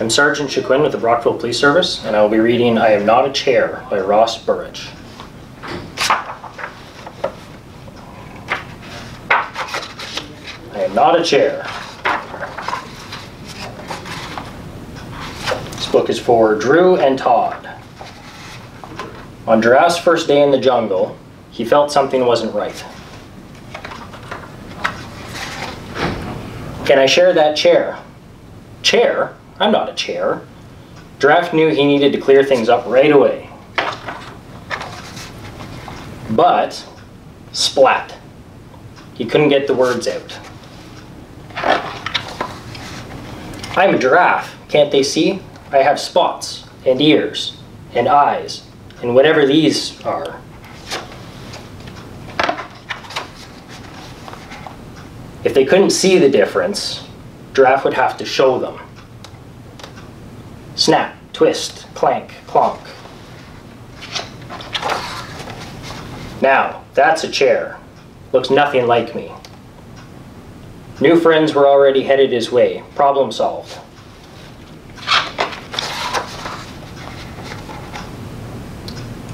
I'm Sergeant Chicoine with the Brockville Police Service, and I will be reading I Am Not a Chair by Ross Burach. I am not a chair. This book is for Drew and Todd. On Giraffe's first day in the jungle, he felt something wasn't right. Can I share that chair? Chair? I'm not a chair. Giraffe knew he needed to clear things up right away. But, splat. He couldn't get the words out. I'm a giraffe, can't they see? I have spots, and ears, and eyes, and whatever these are. If they couldn't see the difference, Giraffe would have to show them. Snap, twist, clank, clonk. Now, that's a chair. Looks nothing like me. New friends were already headed his way. Problem solved.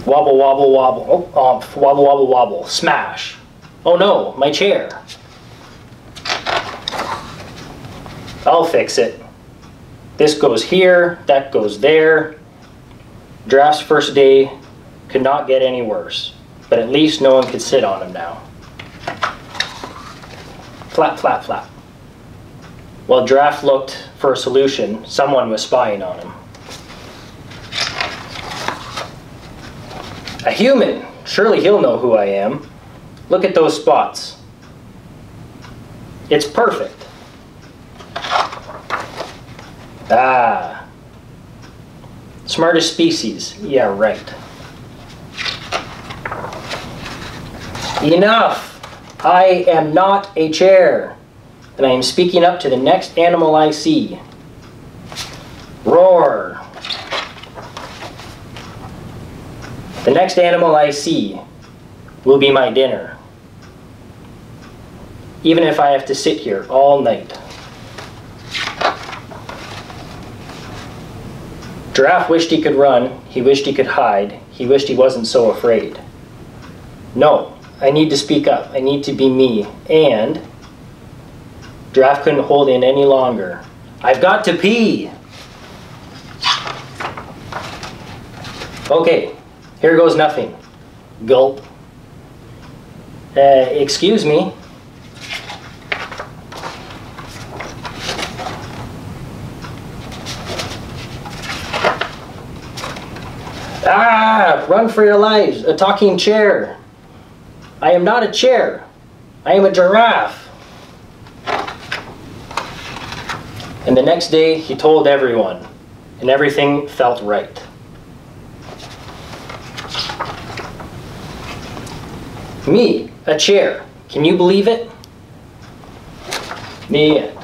Wobble, wobble, wobble. Oh, um, wobble, wobble, wobble. Smash. Oh no, my chair. I'll fix it. This goes here, that goes there. Giraffe's first day could not get any worse, but at least no one could sit on him now. Flap, flap, flap. While Giraffe looked for a solution, someone was spying on him. A human! Surely he'll know who I am. Look at those spots. It's perfect. Ah. Smartest species. Yeah, right. Enough! I am not a chair, and I am speaking up to the next animal I see. Roar! The next animal I see will be my dinner, even if I have to sit here all night. Giraffe wished he could run, he wished he could hide, he wished he wasn't so afraid. No, I need to speak up, I need to be me, and Giraffe couldn't hold in any longer. I've got to pee! Okay, here goes nothing. Gulp. Uh, excuse me. Ah! Run for your lives! A talking chair! I am not a chair. I am a giraffe. And the next day he told everyone, and everything felt right. Me, a chair. Can you believe it? The end.